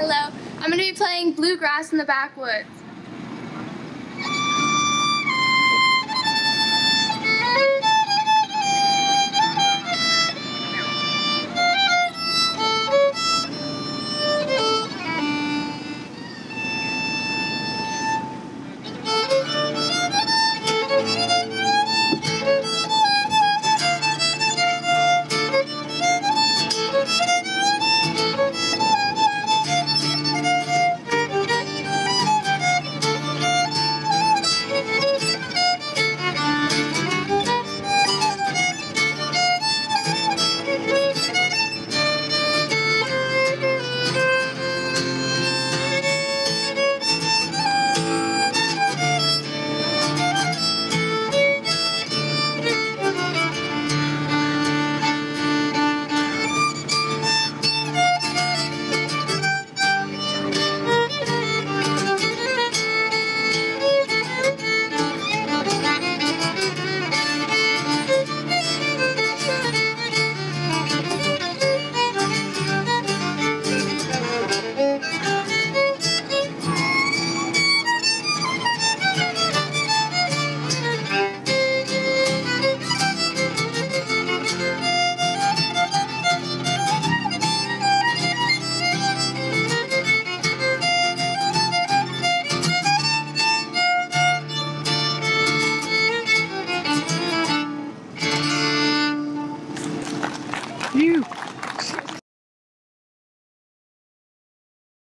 Hello. I'm going to be playing Bluegrass in the Backwoods. You